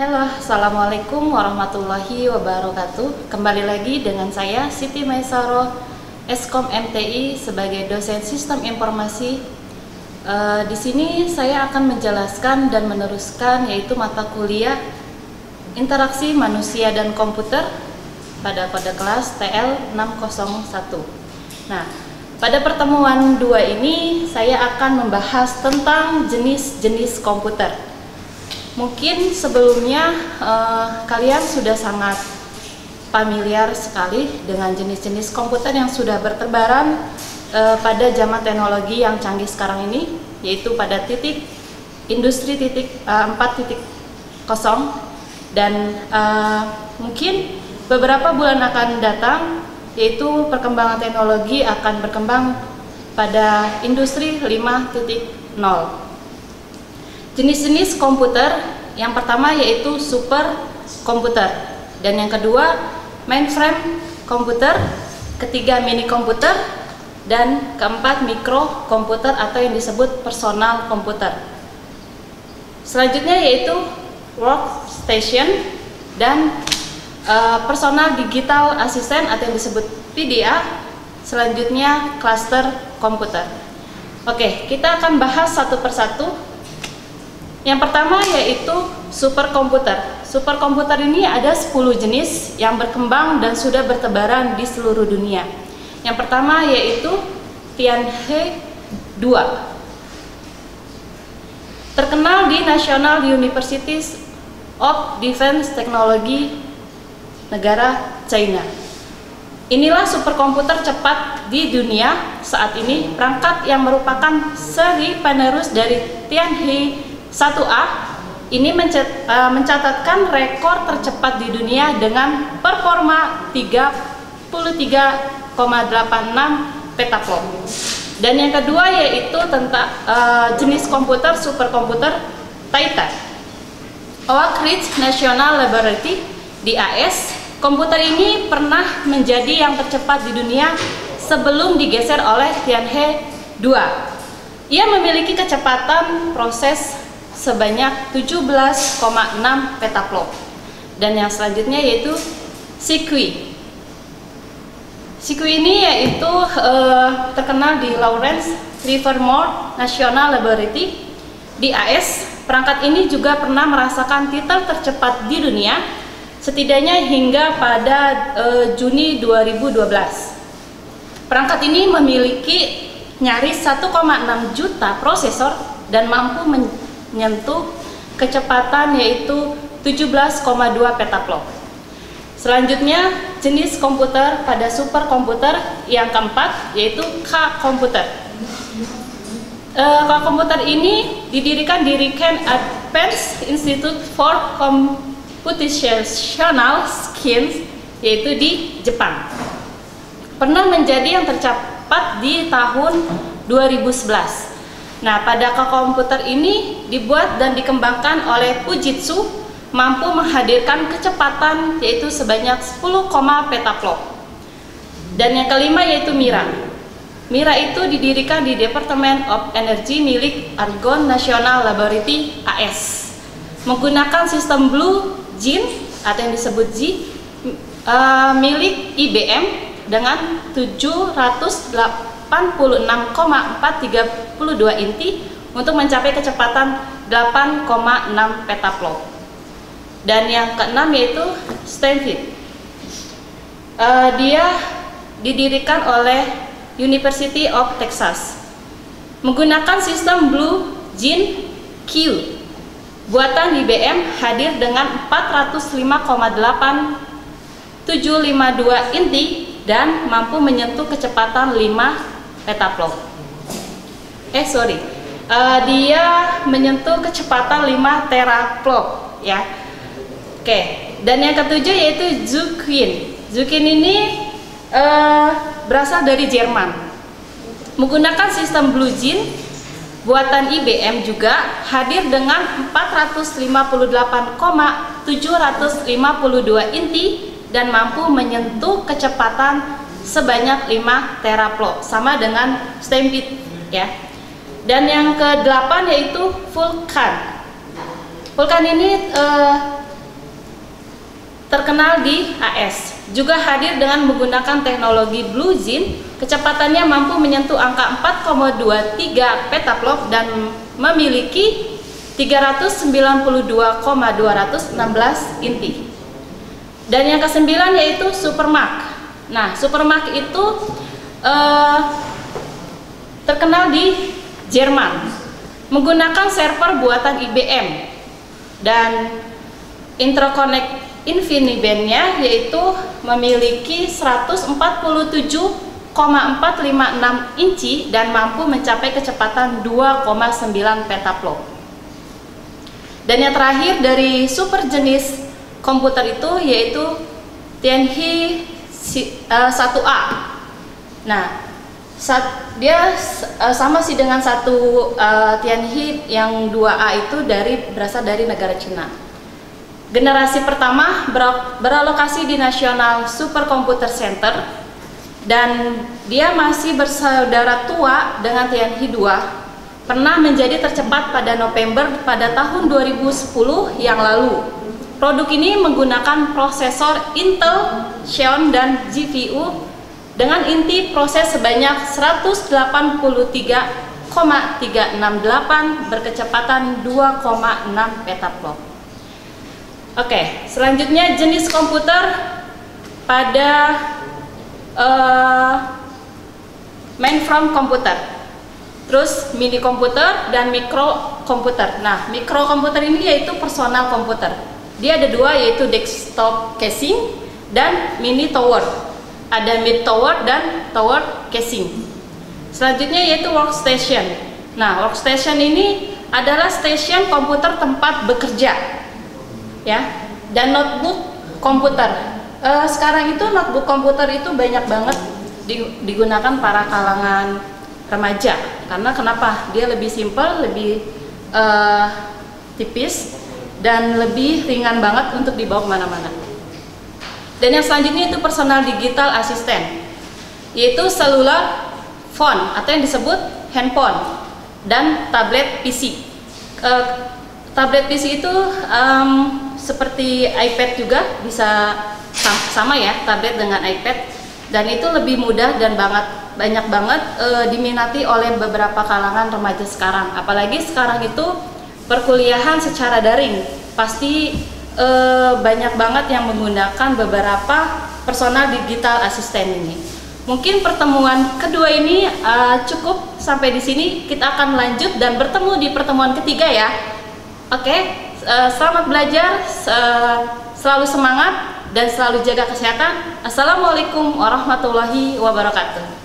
Halo, Assalamualaikum warahmatullahi wabarakatuh. Kembali lagi dengan saya Siti Maisaro Eskom MTI sebagai dosen sistem informasi. E, Di sini saya akan menjelaskan dan meneruskan yaitu mata kuliah Interaksi manusia dan komputer pada pada kelas TL 601 Nah, pada pertemuan dua ini saya akan membahas tentang jenis-jenis komputer Mungkin sebelumnya uh, kalian sudah sangat familiar sekali dengan jenis-jenis komputer yang sudah bertebaran uh, pada zaman teknologi yang canggih sekarang ini, yaitu pada titik industri titik uh, titik kosong. Dan uh, mungkin beberapa bulan akan datang yaitu perkembangan teknologi akan berkembang pada industri 5.0 Jenis-jenis komputer yang pertama yaitu super komputer dan yang kedua mainframe komputer, ketiga mini komputer dan keempat mikro komputer atau yang disebut personal komputer. Selanjutnya yaitu workstation dan uh, personal digital assistant atau yang disebut PDA. Selanjutnya cluster komputer. Oke, kita akan bahas satu persatu yang pertama yaitu superkomputer. Superkomputer ini ada 10 jenis yang berkembang dan sudah bertebaran di seluruh dunia. Yang pertama yaitu Tianhe 2. Terkenal di National Universities of Defense Technology negara China. Inilah superkomputer cepat di dunia saat ini, perangkat yang merupakan seri penerus dari Tianhe 1A ini eh, mencatatkan rekor tercepat di dunia dengan performa 33,86 petaflop. Dan yang kedua yaitu tentang uh, jenis komputer superkomputer Titan. Oak Ridge National Laboratory di AS, komputer ini pernah menjadi yang tercepat di dunia sebelum digeser oleh Tianhe 2. Ia memiliki kecepatan proses sebanyak 17,6 petaflop. Dan yang selanjutnya yaitu Sikui. Sikui ini yaitu uh, terkenal di Lawrence Livermore National Laboratory di AS. Perangkat ini juga pernah merasakan titel tercepat di dunia setidaknya hingga pada uh, Juni 2012. Perangkat ini memiliki nyaris 1,6 juta prosesor dan mampu menyentuh kecepatan yaitu 17,2 petaflop. Selanjutnya jenis komputer pada superkomputer yang keempat yaitu K komputer. Uh, K komputer ini didirikan di Riken Advanced Institute for Computational Skills yaitu di Jepang. Pernah menjadi yang tercepat di tahun 2011 Nah, pada komputer ini dibuat dan dikembangkan oleh Fujitsu mampu menghadirkan kecepatan yaitu sebanyak 10, petaflop. Dan yang kelima yaitu Mira. Mira itu didirikan di Department of Energy milik Argonne National Laboratory AS. Menggunakan sistem Blue Gene atau yang disebut G uh, milik IBM dengan 708 86,432 inti untuk mencapai kecepatan 8,6 petaflop. Dan yang keenam yaitu Stanford. Uh, dia didirikan oleh University of Texas menggunakan sistem Blue Gene Q. Buatan IBM hadir dengan 405,8752 inti dan mampu menyentuh kecepatan 5 petaflop. Eh sorry, uh, dia menyentuh kecepatan 5 teraflop ya. Oke, dan yang ketujuh yaitu Zukin. Zukin ini uh, berasal dari Jerman. Menggunakan sistem Blue Gene buatan IBM juga hadir dengan 458,752 inti dan mampu menyentuh kecepatan sebanyak 5 teraflop sama dengan Stampede ya. Dan yang ke-8 yaitu Vulkan. Vulkan ini uh, terkenal di AS. Juga hadir dengan menggunakan teknologi Blue Zin, kecepatannya mampu menyentuh angka 4,23 petaflop dan memiliki 392,216 inti. Dan yang kesembilan yaitu Supermark. Nah, Supermark itu uh, terkenal di Jerman, menggunakan server buatan IBM dan interconnect InfiniBand-nya yaitu memiliki 147,456 inci dan mampu mencapai kecepatan 2,9 petaflop. Dan yang terakhir dari super jenis komputer itu yaitu Tianhe 1A. Eh, nah, saat dia uh, sama sih dengan satu uh, Tianhe yang 2A itu dari berasal dari negara Cina. Generasi pertama ber beralokasi di National Supercomputer Center dan dia masih bersaudara tua dengan Tianhe 2 pernah menjadi tercepat pada November pada tahun 2010 yang lalu. Produk ini menggunakan prosesor Intel Xeon dan GPU dengan inti proses sebanyak 183,368 berkecepatan 2,6 petaflop. Oke, selanjutnya jenis komputer pada uh, mainframe komputer. Terus mini komputer dan mikro komputer. Nah, mikro komputer ini yaitu personal komputer. Dia ada dua yaitu desktop casing dan mini tower ada mid tower dan tower casing. Selanjutnya yaitu workstation. Nah, workstation ini adalah station komputer tempat bekerja, ya, dan notebook komputer. Uh, sekarang itu notebook komputer itu banyak banget digunakan para kalangan remaja. Karena kenapa? Dia lebih simple, lebih uh, tipis, dan lebih ringan banget untuk dibawa ke mana-mana. Dan yang selanjutnya itu personal digital assistant, yaitu cellular phone atau yang disebut handphone dan tablet PC. Uh, tablet PC itu um, seperti iPad juga bisa sama ya tablet dengan iPad dan itu lebih mudah dan banget banyak banget uh, diminati oleh beberapa kalangan remaja sekarang. Apalagi sekarang itu perkuliahan secara daring pasti uh, banyak banget yang menggunakan beberapa personal digital assistant ini. Mungkin pertemuan kedua ini uh, cukup sampai di sini. Kita akan lanjut dan bertemu di pertemuan ketiga ya. Oke, uh, selamat belajar, selalu semangat dan selalu jaga kesehatan. Assalamualaikum warahmatullahi wabarakatuh.